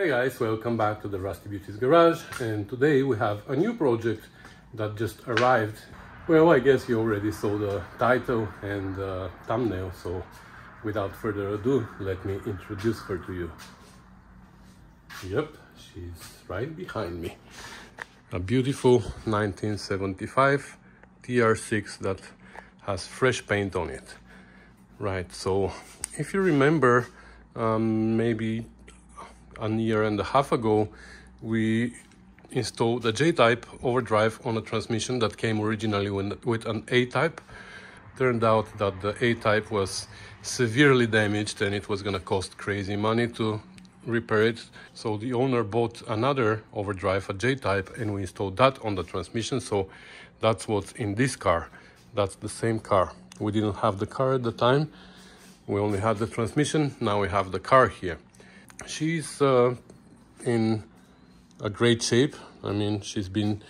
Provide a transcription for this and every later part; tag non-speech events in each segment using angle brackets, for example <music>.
Hey guys, welcome back to the Rusty Beauties Garage and today we have a new project that just arrived. Well, I guess you already saw the title and the thumbnail, so without further ado, let me introduce her to you. Yep, she's right behind me. A beautiful 1975 TR6 that has fresh paint on it. Right, so if you remember, um, maybe a year and a half ago, we installed a J-type overdrive on a transmission that came originally with an A-type. Turned out that the A-type was severely damaged and it was gonna cost crazy money to repair it. So the owner bought another overdrive, a J-type, and we installed that on the transmission. So that's what's in this car. That's the same car. We didn't have the car at the time. We only had the transmission. Now we have the car here she's uh, in a great shape. I mean, she's been,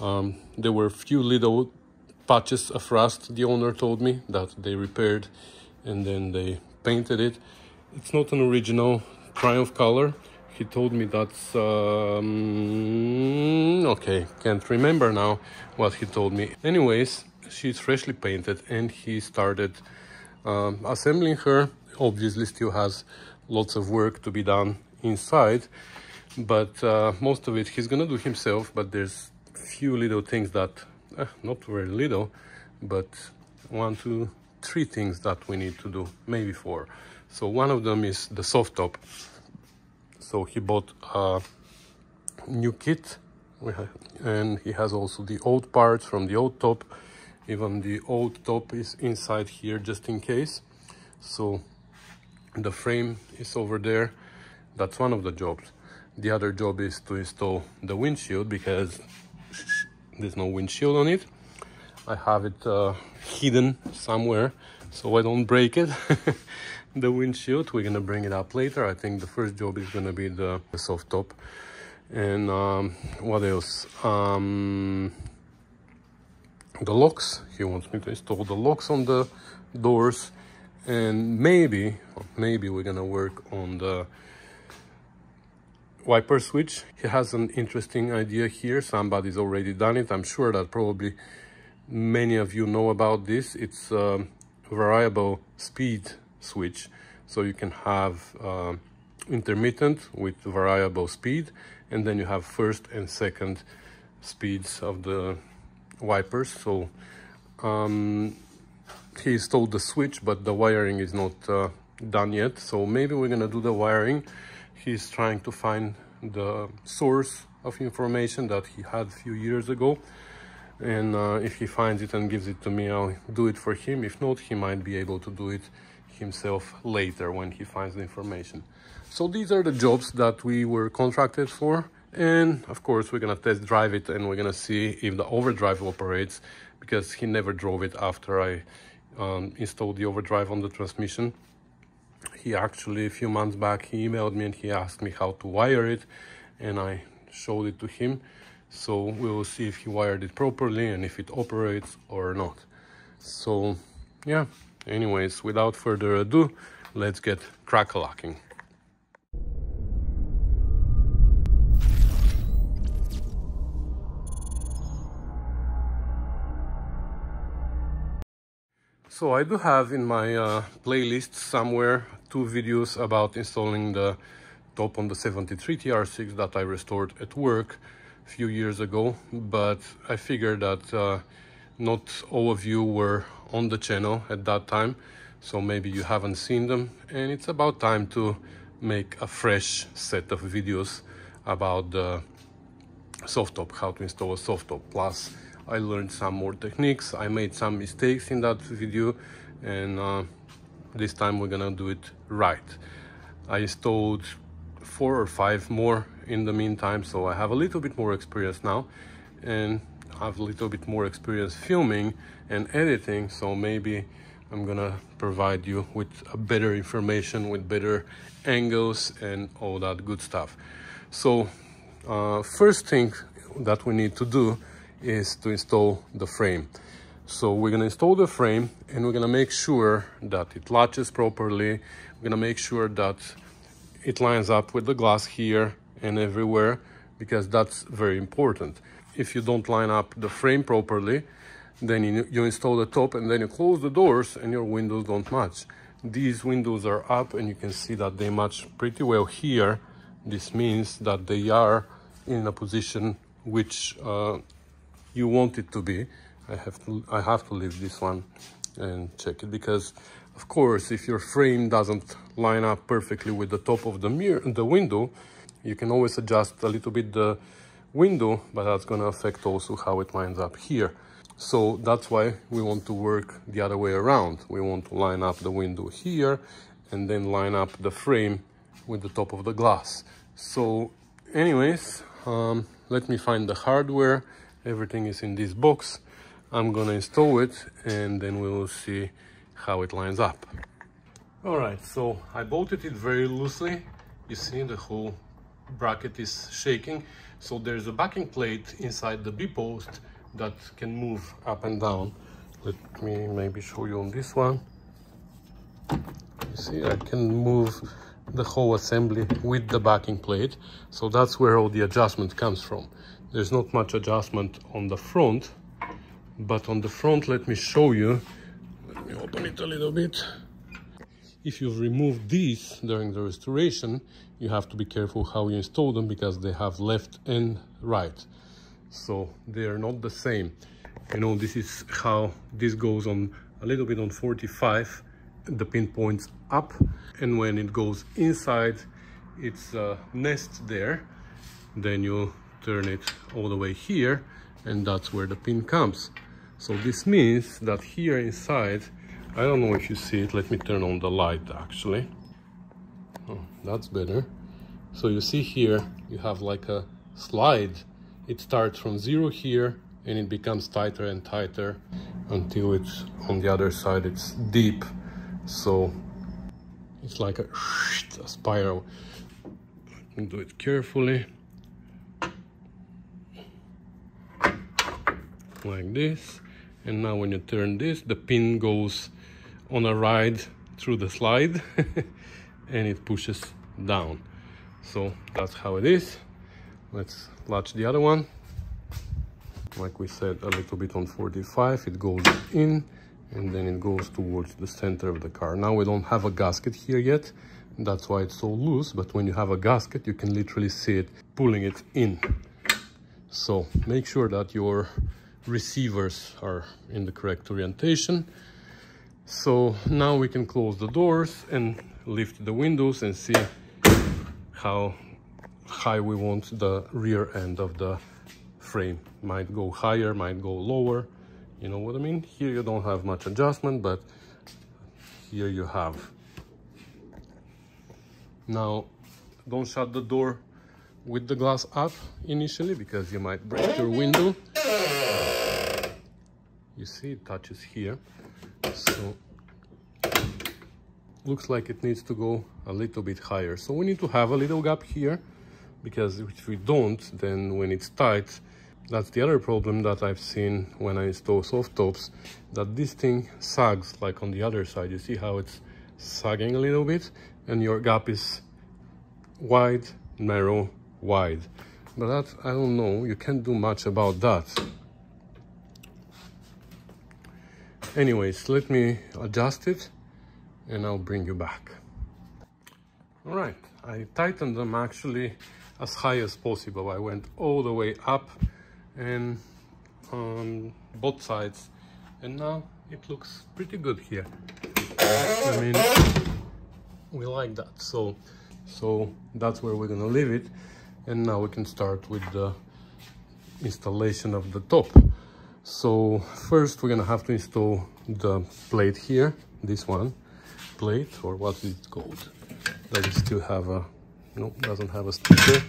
um, there were a few little patches of rust, the owner told me, that they repaired and then they painted it. It's not an original Triumph color. He told me that's, um, okay, can't remember now what he told me. Anyways, she's freshly painted and he started um, assembling her. Obviously still has lots of work to be done inside but uh, most of it he's gonna do himself but there's few little things that eh, not very little but one two three things that we need to do maybe four. So one of them is the soft top. So he bought a new kit and he has also the old parts from the old top. Even the old top is inside here just in case. So the frame is over there. That's one of the jobs. The other job is to install the windshield because there's no windshield on it. I have it uh, hidden somewhere so i don't break it. <laughs> The windshield we're gonna bring it up later. I think the first job is gonna be the, soft top. And um, what else? Um, the locks. He wants me to install the locks on the doors and maybe maybe we're gonna work on the wiper switch. He has an interesting idea here. Somebody's already done it. I'm sure that probably many of you know about this. It's a variable speed switch. So you can have uh, intermittent with variable speed and then you have first and second speeds of the wipers. So um, he installed the switch but the wiring is not uh, done yet. So maybe we're gonna do the wiring. He's trying to find the source of information that he had a few years ago. And uh, if he finds it and gives it to me I'll do it for him. If not he might be able to do it himself later when he finds the information. So these are the jobs that we were contracted for. And of course we're gonna test drive it and we're gonna see if the overdrive operates because he never drove it after I um, installed the overdrive on the transmission. He actually, a few months back, he emailed me and he asked me how to wire it and I showed it to him. So we will see if he wired it properly and if it operates or not. So yeah, anyways, without further ado, let's get crack-a-lacking. So I do have in my uh, playlist somewhere two videos about installing the top on the 73 TR6 that I restored at work a few years ago but I figured that uh, not all of you were on the channel at that time so maybe you haven't seen them and it's about time to make a fresh set of videos about the soft top how to install a soft top plus I learned some more techniques. I made some mistakes in that video and uh, this time we're gonna do it right. I installed four or five more in the meantime, so I have a little bit more experience now and have a little bit more experience filming and editing, so maybe I'm gonna provide you with a better information, with better angles and all that good stuff. So uh, first thing that we need to do is to install the frame. So we're gonna install the frame and we're gonna make sure that it latches properly. We're gonna make sure that it lines up with the glass here and everywhere because that's very important. If you don't line up the frame properly, then you, you install the top and then you close the doors and your windows don't match. These windows are up and you can see that they match pretty well here. This means that they are in a position which uh, you want it to be. I have to, I have to leave this one and check it because of course if your frame doesn't line up perfectly with the top of the mirror, the window, you can always adjust a little bit the window, but that's gonna affect also how it lines up here. So that's why we want to work the other way around. We want to line up the window here and then line up the frame with the top of the glass. So anyways, um, let me find the hardware. Everything is in this box. I'm gonna install it and then we will see how it lines up. All right, so I bolted it very loosely. You see the whole bracket is shaking. So there's a backing plate inside the B-post that can move up and down. Let me maybe show you on this one. You see, I can move the whole assembly with the backing plate. So that's where all the adjustment comes from. There's not much adjustment on the front, but on the front, let me show you. Let me open it a little bit. If you've removed these during the restoration, you have to be careful how you install them because they have left and right. So they are not the same. You know, this is how this goes on a little bit on 45. The pin points up and when it goes inside, it's a nest there. Then you turn it all the way here and that's where the pin comes. So this means that here inside I don't know if you see it. Let me turn on the light actually. Oh, that's better. So you see here, you have like a slide. It starts from zero here and it becomes tighter and tighter until it's on the other side, it's deep. So it's like a, a spiral. do it carefully. Like this. And now when you turn this, the pin goes on a ride through the slide <laughs> and it pushes down. So that's how it is. Let's latch the other one. Like we said a little bit on 45 it goes in and then it goes towards the center of the car. Now we don't have a gasket here yet. That's why it's so loose but when you have a gasket you can literally see it pulling it in. So make sure that your receivers are in the correct orientation so now we can close the doors and lift the windows and see how high we want the rear end of the frame. Might go higher, might go lower. You know what I mean? Here you don't have much adjustment, but here you have. Now, don't shut the door with the glass up initially because you might break your window. You see it touches here. So looks like it needs to go a little bit higher. So we need to have a little gap here because if we don't then when it's tight that's the other problem that I've seen when I install soft tops that this thing sags like on the other side. You see how it's sagging a little bit? And your gap is wide narrow wide. But that I don't know. You can't do much about that anyways let me adjust it and I'll bring you back. All right I tightened them actually as high as possible. I went all the way up and on both sides and now it looks pretty good here. I mean we like that. So so that's where we're gonna leave it and now we can start with the installation of the top so first we're gonna have to install the plate here this one. Plate or what is it called? Does it still have a no doesn't have a sticker.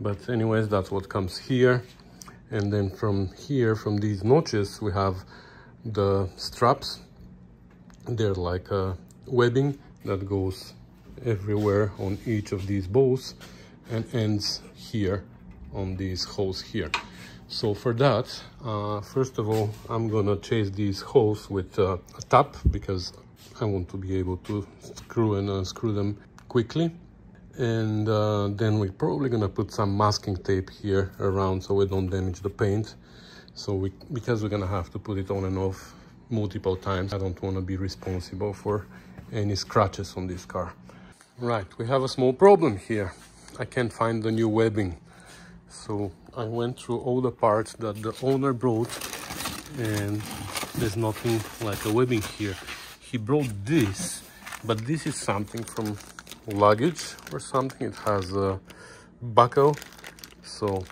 But anyways that's what comes here. And then from here from these notches we have the straps. They're like a webbing that goes everywhere on each of these bows and ends here on these holes here so for that, uh, first of all, I'm gonna chase these holes with uh, a tap because I want to be able to screw and unscrew them quickly. and uh, then we're probably gonna put some masking tape here around so we don't damage the paint. So we because we're gonna have to put it on and off multiple times i don't want to be responsible for any scratches on this car. Right we have a small problem here. I can't find the new webbing. So i went through all the parts that the owner brought and there's nothing like a webbing here. He brought this but this is something from luggage or something. It has a buckle so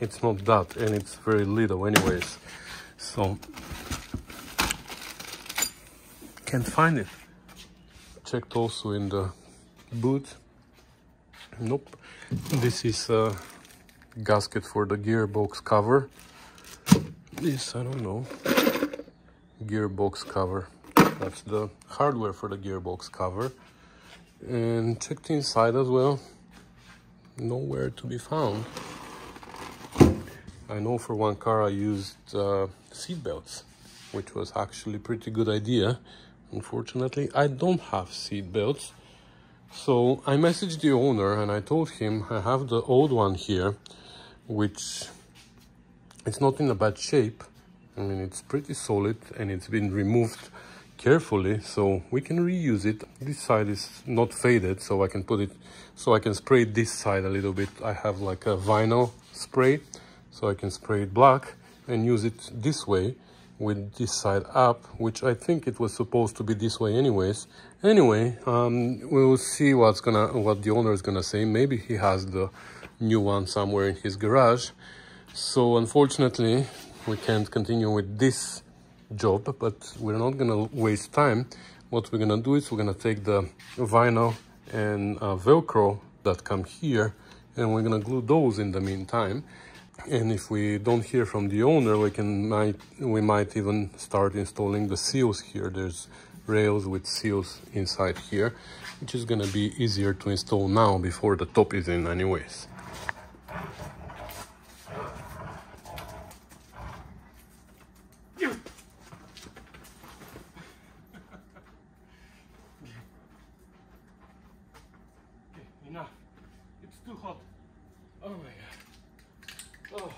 it's not that and it's very little anyways. So can't find it. Checked also in the boot. Nope. This is a gasket for the gearbox cover? This i don't know. Gearbox cover. That's the hardware for the gearbox cover. And checked inside as well. Nowhere to be found. I know for one car I used uh, seat belts which was actually pretty good idea. Unfortunately I don't have seat belts. So I messaged the owner and I told him I have the old one here which it's not in a bad shape. I mean it's pretty solid and it's been removed carefully so we can reuse it. This side is not faded so i can put it so i can spray this side a little bit. I have like a vinyl spray so i can spray it black and use it this way with this side up which i think it was supposed to be this way anyways. Anyway um, we'll see what's gonna what the owner is gonna say. Maybe he has the new one somewhere in his garage so unfortunately we can't continue with this job, but we're not gonna waste time. What we're gonna do is we're gonna take the vinyl and uh, Velcro that come here and we're gonna glue those in the meantime. And if we don't hear from the owner, we can might we might even start installing the seals here. There's rails with seals inside here, which is gonna be easier to install now before the top is in anyways. Oh,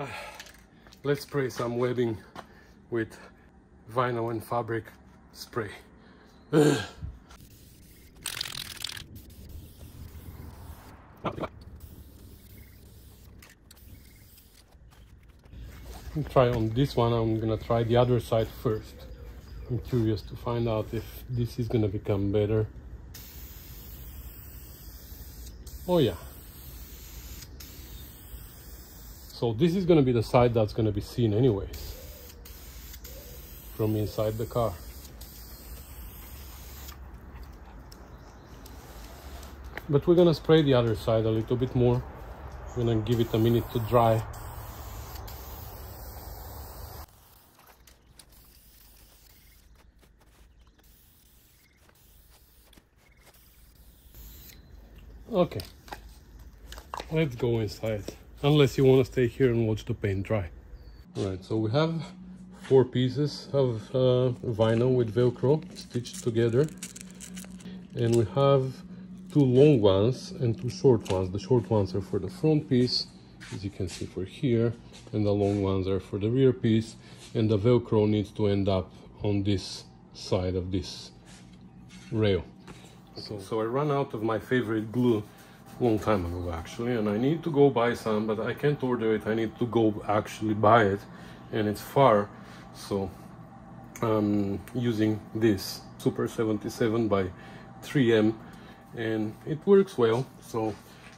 oh. <sighs> let's spray some webbing with vinyl and fabric spray. <sighs> try on this one I'm gonna try the other side first I'm curious to find out if this is gonna become better oh yeah so this is to be the side that's to be seen anyways from inside the car. But we're to spray the other side a little bit more. We're to give it a minute to dry. Okay, let's go inside unless you want to stay here and watch the paint dry. All right, so we have four pieces of uh, vinyl with Velcro stitched together. And we have two long ones and two short ones. The short ones are for the front piece, as you can see for here, and the long ones are for the rear piece. And the Velcro needs to end up on this side of this rail. So, so I run out of my favorite glue long time ago actually and I need to go buy some but I can't order it. I need to go actually buy it and it's far. So I'm using this Super 77 by 3M and it works well. So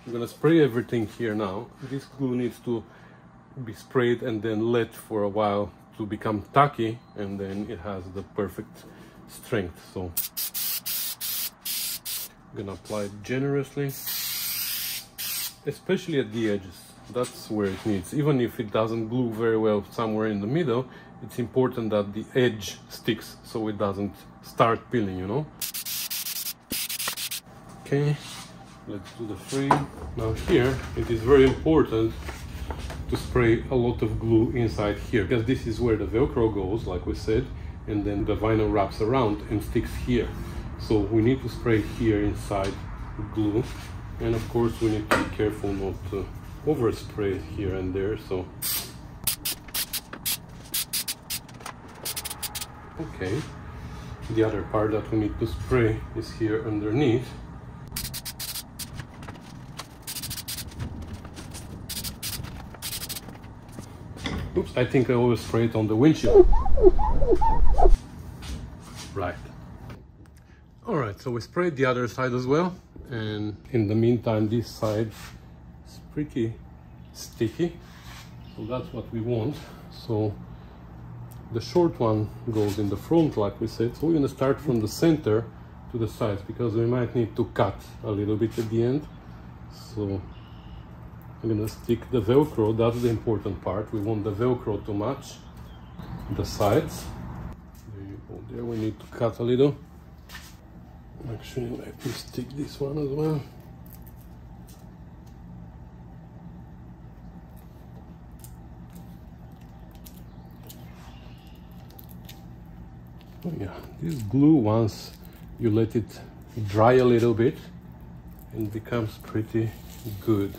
I'm gonna spray everything here now. This glue needs to be sprayed and then let for a while to become tacky and then it has the perfect strength. So I'm gonna apply it generously especially at the edges. That's where it needs. Even if it doesn't glue very well somewhere in the middle it's important that the edge sticks so it doesn't start peeling you know? Okay let's do the frame now here it is very important to spray a lot of glue inside here because this is where the velcro goes like we said and then the vinyl wraps around and sticks here. So we need to spray here inside glue. And of course we need to be careful not to overspray here and there. So okay. The other part that we need to spray is here underneath. Oops, I think I always spray it on the windshield. Right. Alright, so we sprayed the other side as well. And in the meantime, this side is pretty sticky. So that's what we want. So the short one goes in the front, like we said. So we're gonna start from the center to the sides because we might need to cut a little bit at the end. So I'm gonna stick the Velcro, that's the important part. We want the Velcro to match the sides. There you go, there we need to cut a little. Actually, let me stick this one as well. Oh yeah, this glue once you let it dry a little bit and becomes pretty good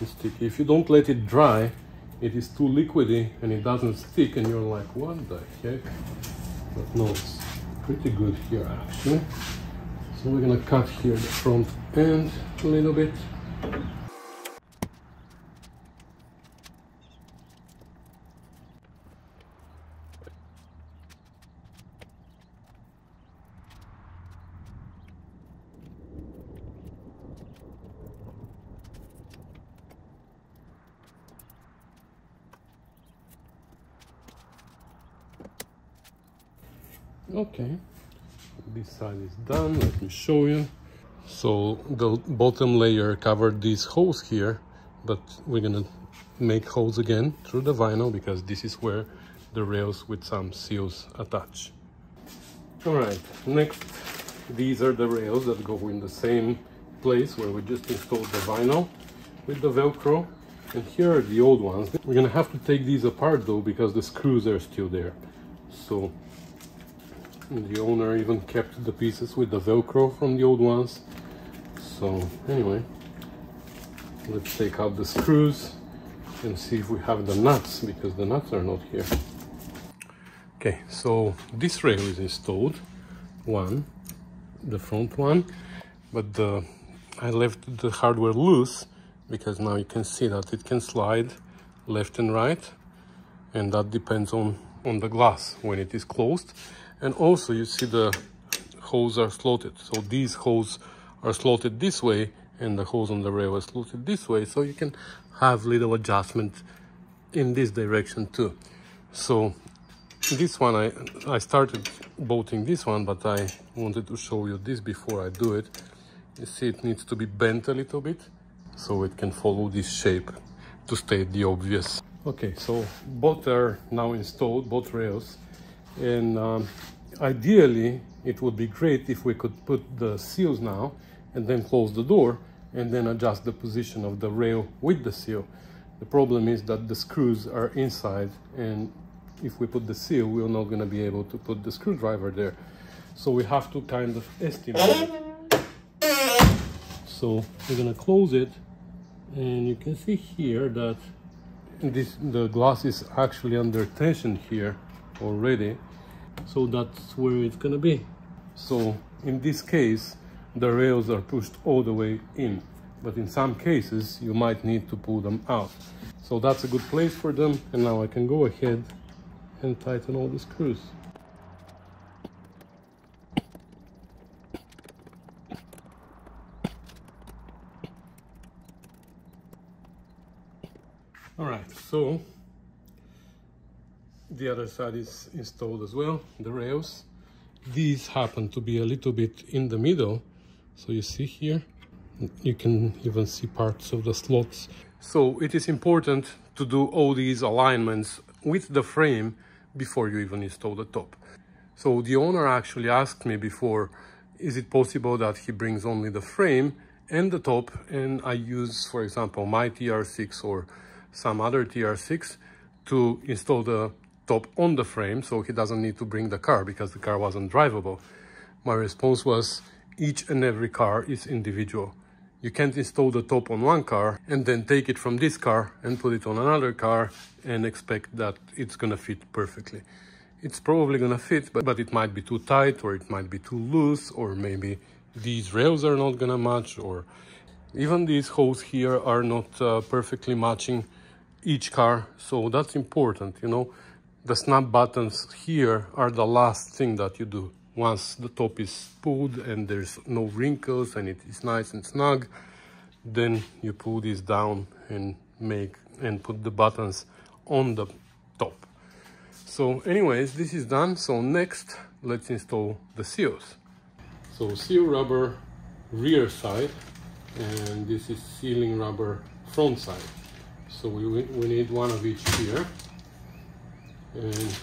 and sticky. If you don't let it dry, it is too liquidy and it doesn't stick and you're like, what the heck? But no, it's pretty good here actually. We're gonna cut here the front end a little bit. okay this side is done let me show you. So the bottom layer covered these holes here but we're gonna make holes again through the vinyl because this is where the rails with some seals attach. All right next these are the rails that go in the same place where we just installed the vinyl with the velcro. And here are the old ones. We're gonna have to take these apart though because the screws are still there. So the owner even kept the pieces with the velcro from the old ones. So anyway let's take out the screws and see if we have the nuts because the nuts are not here. Okay so this rail is installed one the front one but the I left the hardware loose because now you can see that it can slide left and right and that depends on on the glass when it is closed and also you see the holes are slotted. So these holes are slotted this way and the holes on the rail are slotted this way. So you can have little adjustment in this direction too. So this one I I started bolting this one but I wanted to show you this before I do it. You see it needs to be bent a little bit so it can follow this shape to state the obvious. Okay so both are now installed both rails and um, ideally it would be great if we could put the seals now and then close the door and then adjust the position of the rail with the seal. The problem is that the screws are inside and if we put the seal, we're not going to be able to put the screwdriver there. So we have to kind of estimate So we're going to close it and you can see here that this the glass is actually under tension here already. So that's where it's gonna be. So in this case the rails are pushed all the way in. But in some cases you might need to pull them out. So that's a good place for them and now I can go ahead and tighten all the screws. All right so the other side is installed as well the rails. These happen to be a little bit in the middle. So you see here you can even see parts of the slots. So it is important to do all these alignments with the frame before you even install the top. So the owner actually asked me before is it possible that he brings only the frame and the top? And I use for example my TR6 or some other TR6 to install the top on the frame so he doesn't need to bring the car because the car wasn't drivable my response was each and every car is individual. You can't install the top on one car and then take it from this car and put it on another car and expect that it's gonna fit perfectly. It's probably gonna fit, but, but it might be too tight or it might be too loose or maybe these rails are not gonna match or even these holes here are not uh, perfectly matching each car. So that's important, you know. The snap buttons here are the last thing that you do. Once the top is pulled and there's no wrinkles and it is nice and snug then you pull this down and make and put the buttons on the top. So anyways this is done. So next let's install the seals. So seal rubber rear side and this is sealing rubber front side. So we, we need one of each here and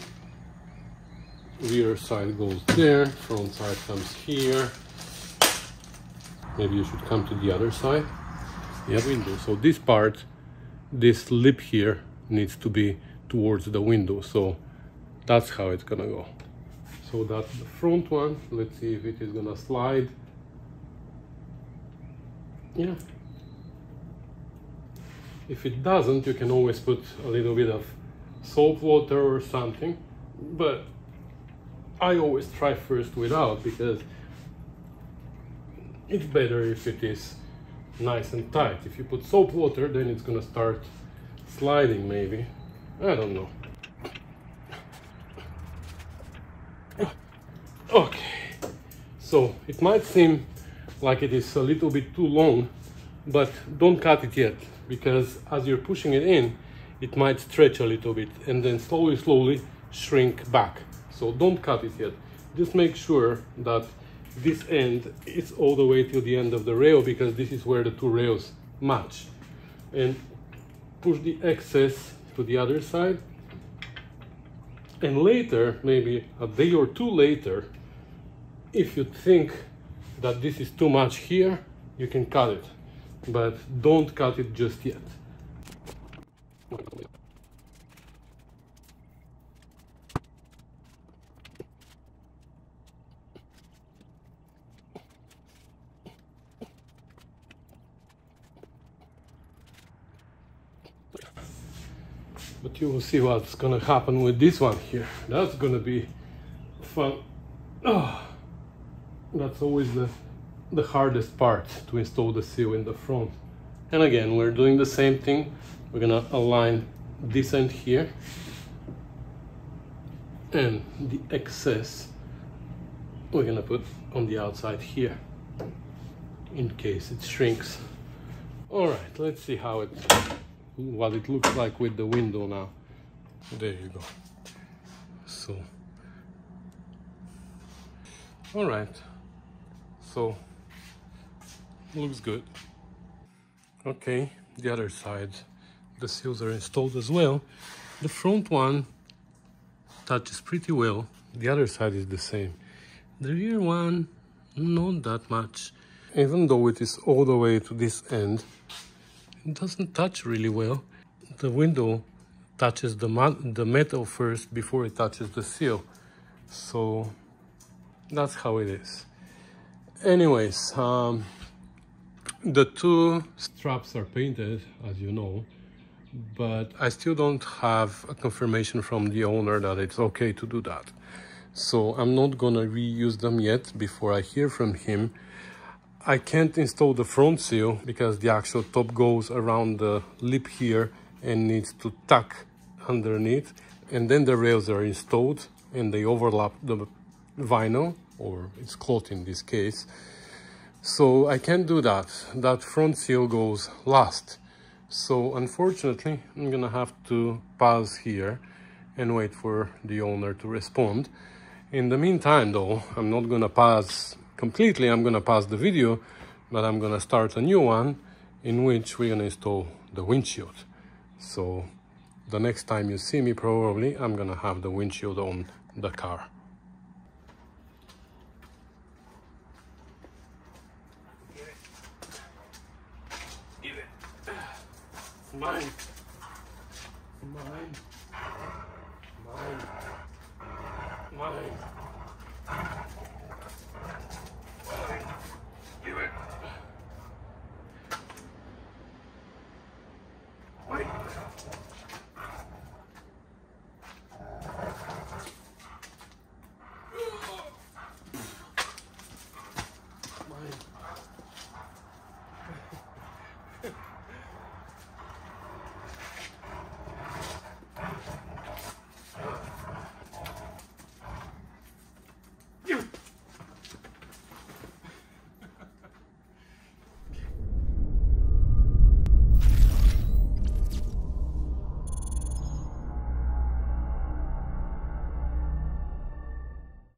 rear side goes there, front side comes here. Maybe you should come to the other side. Yeah, window. So this part, this lip here needs to be towards the window. So that's how it's gonna go. So that's the front one. Let's see if it is gonna slide. Yeah. If it doesn't, you can always put a little bit of salt water or something. But I always try first without because it's better if it is nice and tight. If you put soap water, then it's gonna start sliding maybe. I don't know. Okay, so it might seem like it is a little bit too long, but don't cut it yet because as you're pushing it in, it might stretch a little bit and then slowly, slowly shrink back. So don't cut it yet. Just make sure that this end is all the way till the end of the rail because this is where the two rails match. And push the excess to the other side. And later, maybe a day or two later, if you think that this is too much here, you can cut it. But don't cut it just yet. But you will see what's gonna happen with this one here. That's gonna be fun. Oh, that's always the the hardest part to install the seal in the front. And again we're doing the same thing we're gonna align this end here and the excess we're gonna put on the outside here in case it shrinks. All right let's see how it what it looks like with the window now. There you go. So all right. So looks good. Okay the other side the seals are installed as well the front one touches pretty well the other side is the same the rear one not that much even though it is all the way to this end it doesn't touch really well. The window touches the, the metal first before it touches the seal. So that's how it is. Anyways, um, the two straps are painted, as you know, but I still don't have a confirmation from the owner that it's okay to do that. So I'm not gonna reuse them yet before I hear from him. I can't install the front seal because the actual top goes around the lip here and needs to tuck underneath and then the rails are installed and they overlap the vinyl or it's cloth in this case. So I can't do that. That front seal goes last so unfortunately I'm gonna have to pause here and wait for the owner to respond in the meantime though I'm not gonna pause completely, I'm gonna pause the video, but I'm gonna start a new one in which we're gonna install the windshield. So the next time you see me probably, I'm gonna have the windshield on the car. Mine.